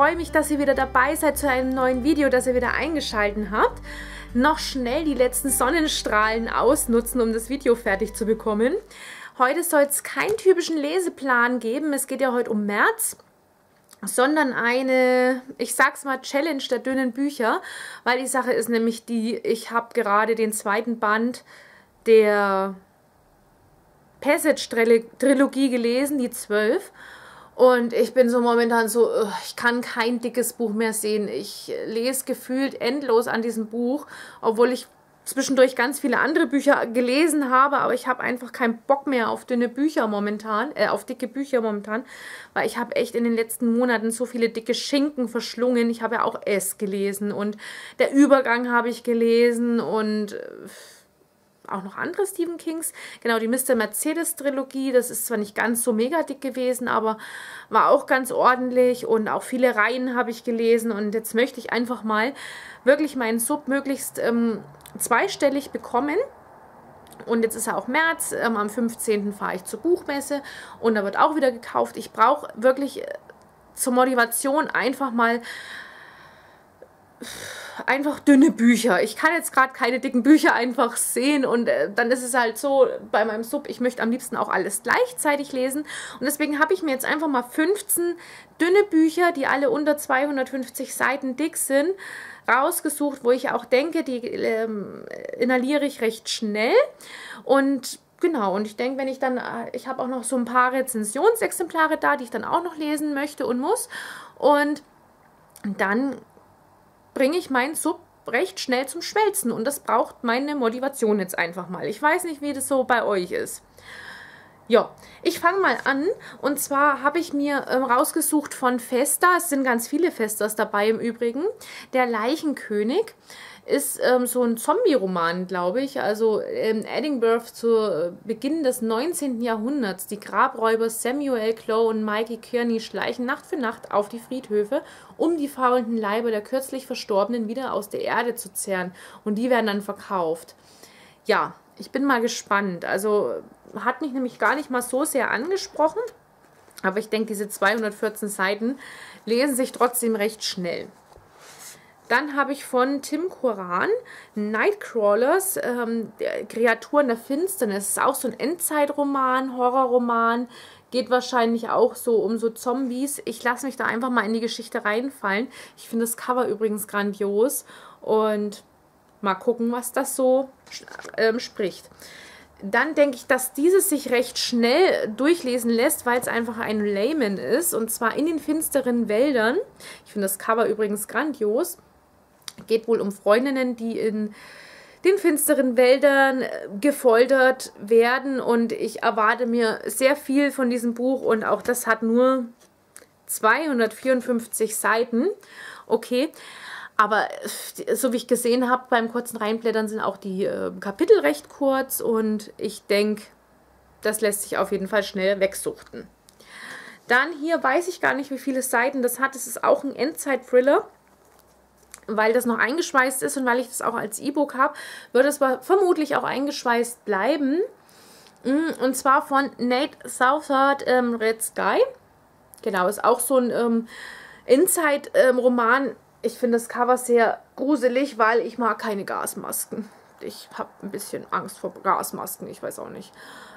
freue mich, dass ihr wieder dabei seid zu einem neuen Video, das ihr wieder eingeschaltet habt. Noch schnell die letzten Sonnenstrahlen ausnutzen, um das Video fertig zu bekommen. Heute soll es keinen typischen Leseplan geben. Es geht ja heute um März sondern eine, ich sag's mal, Challenge der dünnen Bücher, weil die Sache ist nämlich die, ich habe gerade den zweiten Band der Passage-Trilogie gelesen, die zwölf. Und ich bin so momentan so, ich kann kein dickes Buch mehr sehen. Ich lese gefühlt endlos an diesem Buch, obwohl ich zwischendurch ganz viele andere Bücher gelesen habe, aber ich habe einfach keinen Bock mehr auf dünne Bücher momentan, äh, auf dicke Bücher momentan, weil ich habe echt in den letzten Monaten so viele dicke Schinken verschlungen. Ich habe ja auch S gelesen und der Übergang habe ich gelesen und äh, auch noch andere Stephen Kings. Genau, die Mr. Mercedes Trilogie, das ist zwar nicht ganz so mega dick gewesen, aber war auch ganz ordentlich und auch viele Reihen habe ich gelesen und jetzt möchte ich einfach mal wirklich meinen Sub möglichst ähm, zweistellig bekommen. Und jetzt ist ja auch März, ähm, am 15. fahre ich zur Buchmesse und da wird auch wieder gekauft. Ich brauche wirklich äh, zur Motivation einfach mal einfach dünne Bücher. Ich kann jetzt gerade keine dicken Bücher einfach sehen und äh, dann ist es halt so bei meinem Sub, ich möchte am liebsten auch alles gleichzeitig lesen und deswegen habe ich mir jetzt einfach mal 15 dünne Bücher, die alle unter 250 Seiten dick sind, rausgesucht, wo ich auch denke, die ähm, inhaliere ich recht schnell und Genau, und ich denke, wenn ich dann, äh, ich habe auch noch so ein paar Rezensionsexemplare da, die ich dann auch noch lesen möchte und muss. Und dann bringe ich meinen Sub recht schnell zum Schmelzen und das braucht meine Motivation jetzt einfach mal. Ich weiß nicht, wie das so bei euch ist. Ja, ich fange mal an und zwar habe ich mir ähm, rausgesucht von Festa, es sind ganz viele Festas dabei im Übrigen, der Leichenkönig ist ähm, so ein Zombie-Roman, glaube ich. Also ähm, Edinburgh zu äh, Beginn des 19. Jahrhunderts. Die Grabräuber Samuel Clow und Mikey Kearney schleichen Nacht für Nacht auf die Friedhöfe, um die faulenden Leiber der kürzlich Verstorbenen wieder aus der Erde zu zehren. Und die werden dann verkauft. Ja, ich bin mal gespannt. Also hat mich nämlich gar nicht mal so sehr angesprochen. Aber ich denke, diese 214 Seiten lesen sich trotzdem recht schnell. Dann habe ich von Tim Koran Nightcrawlers, ähm, Kreaturen der Finsternis. Ist auch so ein Endzeitroman, Horrorroman. Geht wahrscheinlich auch so um so Zombies. Ich lasse mich da einfach mal in die Geschichte reinfallen. Ich finde das Cover übrigens grandios. Und mal gucken, was das so ähm, spricht dann denke ich, dass dieses sich recht schnell durchlesen lässt, weil es einfach ein Layman ist. Und zwar in den finsteren Wäldern. Ich finde das Cover übrigens grandios. Geht wohl um Freundinnen, die in den finsteren Wäldern äh, gefoltert werden und ich erwarte mir sehr viel von diesem Buch und auch das hat nur 254 Seiten. Okay, aber äh, so wie ich gesehen habe beim kurzen Reinblättern sind auch die äh, Kapitel recht kurz und ich denke, das lässt sich auf jeden Fall schnell wegsuchten. Dann hier weiß ich gar nicht, wie viele Seiten das hat. Es ist auch ein Endzeit-Thriller weil das noch eingeschweißt ist und weil ich das auch als E-Book habe, wird es vermutlich auch eingeschweißt bleiben. Mm, und zwar von Nate Southard ähm, Red Sky. Genau, ist auch so ein ähm, Inside-Roman. Ich finde das Cover sehr gruselig, weil ich mag keine Gasmasken. Ich habe ein bisschen Angst vor Gasmasken, ich weiß auch nicht.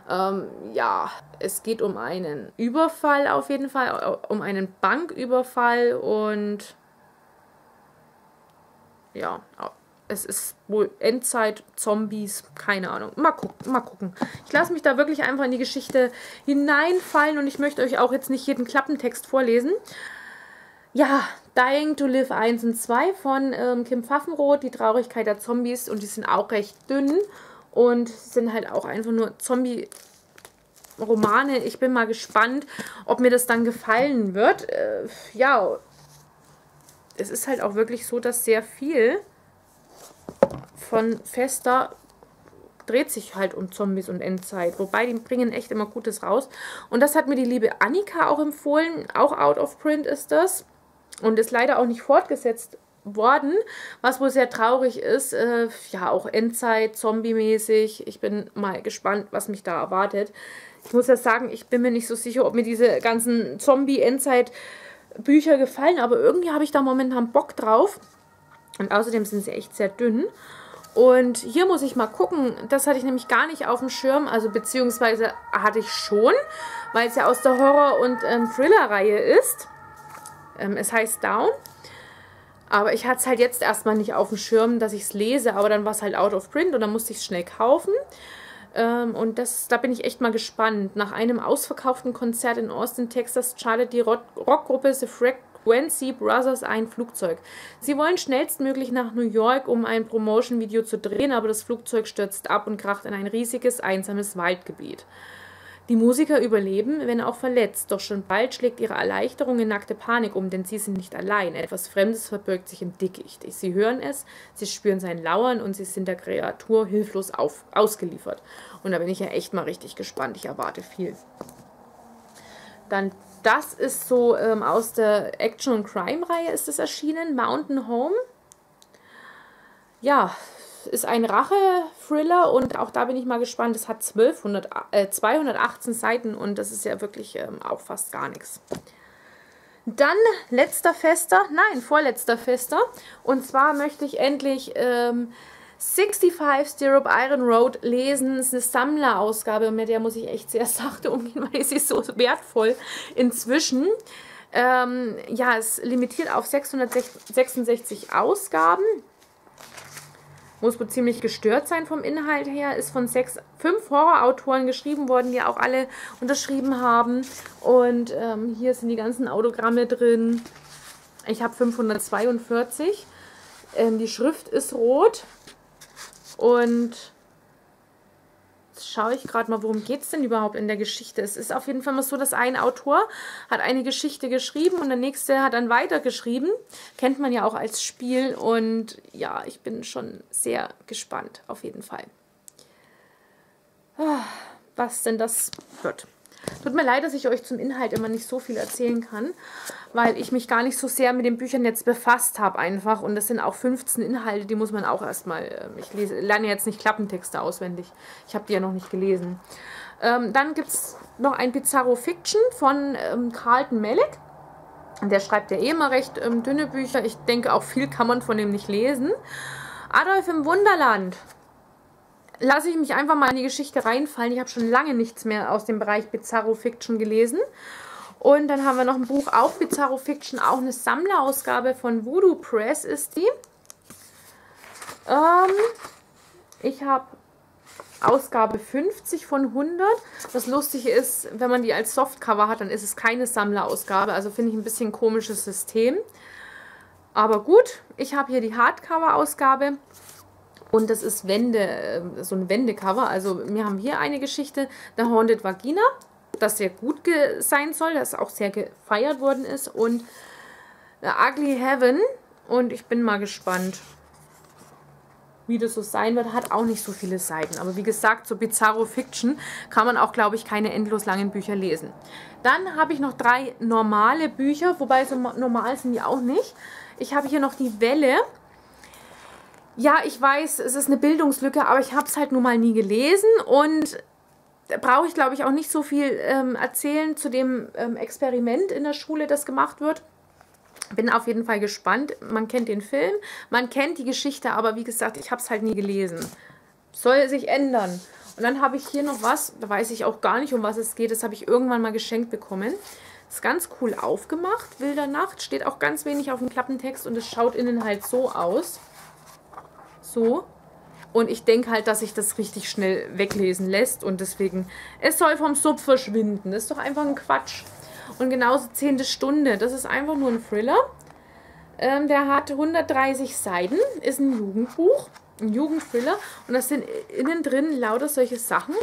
Ähm, ja, es geht um einen Überfall auf jeden Fall, um einen Banküberfall und ja, es ist wohl Endzeit, Zombies, keine Ahnung. Mal gucken, mal gucken. Ich lasse mich da wirklich einfach in die Geschichte hineinfallen und ich möchte euch auch jetzt nicht jeden Klappentext vorlesen. Ja, Dying to Live 1 und 2 von ähm, Kim Pfaffenroth, die Traurigkeit der Zombies und die sind auch recht dünn und sind halt auch einfach nur Zombie- Romane. Ich bin mal gespannt, ob mir das dann gefallen wird. Äh, ja, es ist halt auch wirklich so, dass sehr viel von Festa dreht sich halt um Zombies und Endzeit. Wobei, die bringen echt immer Gutes raus. Und das hat mir die liebe Annika auch empfohlen. Auch out of print ist das. Und ist leider auch nicht fortgesetzt worden, was wohl sehr traurig ist. Äh, ja, auch Endzeit, Zombie-mäßig. Ich bin mal gespannt, was mich da erwartet. Ich muss ja sagen, ich bin mir nicht so sicher, ob mir diese ganzen Zombie-Endzeit- Bücher gefallen, aber irgendwie habe ich da momentan Bock drauf. Und außerdem sind sie echt sehr dünn. Und hier muss ich mal gucken, das hatte ich nämlich gar nicht auf dem Schirm, also beziehungsweise hatte ich schon, weil es ja aus der Horror- und ähm, Thriller-Reihe ist. Ähm, es heißt Down. Aber ich hatte es halt jetzt erstmal nicht auf dem Schirm, dass ich es lese, aber dann war es halt out of print und dann musste ich es schnell kaufen. Ähm, und das, da bin ich echt mal gespannt. Nach einem ausverkauften Konzert in Austin, Texas, chartet die Rockgruppe The Frequency Brothers ein Flugzeug. Sie wollen schnellstmöglich nach New York, um ein Promotion-Video zu drehen, aber das Flugzeug stürzt ab und kracht in ein riesiges, einsames Waldgebiet. Die Musiker überleben, wenn auch verletzt, doch schon bald schlägt ihre Erleichterung in nackte Panik um, denn sie sind nicht allein. Etwas Fremdes verbirgt sich im Dickicht. Sie hören es, sie spüren sein Lauern und sie sind der Kreatur hilflos auf, ausgeliefert. Und da bin ich ja echt mal richtig gespannt. Ich erwarte viel. Dann, das ist so ähm, aus der Action- und Crime-Reihe ist es erschienen. Mountain Home. Ja, ist ein Rache-Thriller und auch da bin ich mal gespannt. Es hat 1200, äh, 218 Seiten und das ist ja wirklich ähm, auch fast gar nichts. Dann letzter Fester, nein, vorletzter Fester. Und zwar möchte ich endlich ähm, 65 Stirrup Iron Road lesen. Es ist eine Sammlerausgabe und mit der muss ich echt sehr sachte umgehen, weil sie ist so wertvoll inzwischen. Ähm, ja, es limitiert auf 666 Ausgaben muss wohl ziemlich gestört sein vom Inhalt her. Ist von sechs, fünf Horrorautoren geschrieben worden, die auch alle unterschrieben haben. Und ähm, hier sind die ganzen Autogramme drin. Ich habe 542. Ähm, die Schrift ist rot. Und schaue ich gerade mal, worum geht es denn überhaupt in der Geschichte. Es ist auf jeden Fall mal so, dass ein Autor hat eine Geschichte geschrieben und der nächste hat dann weitergeschrieben. Kennt man ja auch als Spiel und ja, ich bin schon sehr gespannt, auf jeden Fall. Ah, was denn das wird. Tut mir leid, dass ich euch zum Inhalt immer nicht so viel erzählen kann, weil ich mich gar nicht so sehr mit den Büchern jetzt befasst habe einfach. Und das sind auch 15 Inhalte, die muss man auch erstmal, ähm, ich lese, lerne jetzt nicht Klappentexte auswendig. Ich habe die ja noch nicht gelesen. Ähm, dann gibt es noch ein Bizarro Fiction von ähm, Carlton Melick. Der schreibt ja eh immer recht ähm, dünne Bücher. Ich denke, auch viel kann man von dem nicht lesen. Adolf im Wunderland lasse ich mich einfach mal in die Geschichte reinfallen. Ich habe schon lange nichts mehr aus dem Bereich Bizarro Fiction gelesen. Und dann haben wir noch ein Buch, auch Bizarro Fiction, auch eine Sammlerausgabe von Voodoo Press ist die. Ähm, ich habe Ausgabe 50 von 100. Das Lustige ist, wenn man die als Softcover hat, dann ist es keine Sammlerausgabe. Also finde ich ein bisschen komisches System. Aber gut, ich habe hier die Hardcover-Ausgabe und das ist Wände, ähm, so ein Wendecover. Also wir haben hier eine Geschichte, The Haunted Vagina, das sehr gut sein soll, das auch sehr gefeiert worden ist. Und The Ugly Heaven. Und ich bin mal gespannt, wie das so sein wird. Hat auch nicht so viele Seiten. Aber wie gesagt, so Bizarro Fiction kann man auch, glaube ich, keine endlos langen Bücher lesen. Dann habe ich noch drei normale Bücher, wobei so normal sind die auch nicht. Ich habe hier noch die Welle ja, ich weiß, es ist eine Bildungslücke, aber ich habe es halt nun mal nie gelesen und brauche ich, glaube ich, auch nicht so viel ähm, erzählen zu dem ähm, Experiment in der Schule, das gemacht wird. Bin auf jeden Fall gespannt. Man kennt den Film, man kennt die Geschichte, aber wie gesagt, ich habe es halt nie gelesen. Soll sich ändern. Und dann habe ich hier noch was, da weiß ich auch gar nicht, um was es geht. Das habe ich irgendwann mal geschenkt bekommen. Ist ganz cool aufgemacht. Wilder Nacht. Steht auch ganz wenig auf dem Klappentext und es schaut innen halt so aus. So. Und ich denke halt, dass sich das richtig schnell weglesen lässt. Und deswegen, es soll vom Sub verschwinden. Das ist doch einfach ein Quatsch. Und genauso zehnte Stunde. Das ist einfach nur ein Thriller. Ähm, der hat 130 Seiten. Ist ein Jugendbuch. Ein Jugendthriller. Und das sind innen drin lauter solche Sachen.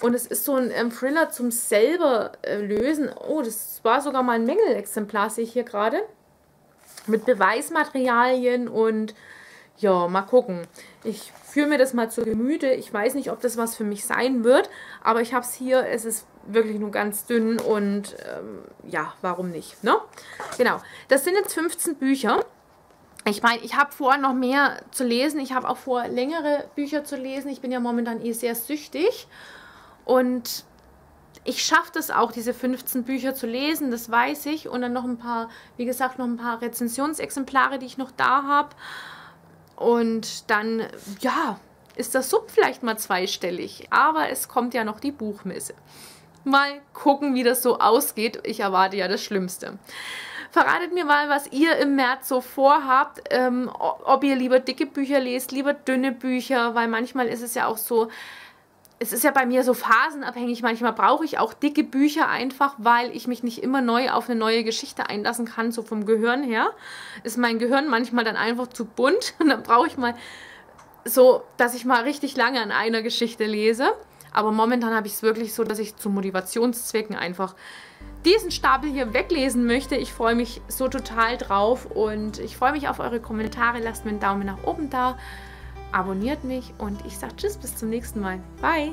Und es ist so ein ähm, Thriller zum selber äh, lösen. Oh, das war sogar mal ein Mängelexemplar, sehe ich hier gerade. Mit Beweismaterialien und ja, mal gucken. Ich führe mir das mal zu Gemüte. Ich weiß nicht, ob das was für mich sein wird, aber ich habe es hier. Es ist wirklich nur ganz dünn und ähm, ja, warum nicht, ne? Genau, das sind jetzt 15 Bücher. Ich meine, ich habe vor, noch mehr zu lesen. Ich habe auch vor, längere Bücher zu lesen. Ich bin ja momentan eh sehr süchtig und ich schaffe das auch, diese 15 Bücher zu lesen, das weiß ich. Und dann noch ein paar, wie gesagt, noch ein paar Rezensionsexemplare, die ich noch da habe. Und dann, ja, ist das Sub vielleicht mal zweistellig. Aber es kommt ja noch die Buchmesse. Mal gucken, wie das so ausgeht. Ich erwarte ja das Schlimmste. Verratet mir mal, was ihr im März so vorhabt. Ähm, ob ihr lieber dicke Bücher lest, lieber dünne Bücher, weil manchmal ist es ja auch so, es ist ja bei mir so phasenabhängig. Manchmal brauche ich auch dicke Bücher einfach, weil ich mich nicht immer neu auf eine neue Geschichte einlassen kann, so vom Gehirn her. Ist mein Gehirn manchmal dann einfach zu bunt und dann brauche ich mal so, dass ich mal richtig lange an einer Geschichte lese. Aber momentan habe ich es wirklich so, dass ich zu Motivationszwecken einfach diesen Stapel hier weglesen möchte. Ich freue mich so total drauf und ich freue mich auf eure Kommentare. Lasst mir einen Daumen nach oben da abonniert mich und ich sage Tschüss, bis zum nächsten Mal. Bye!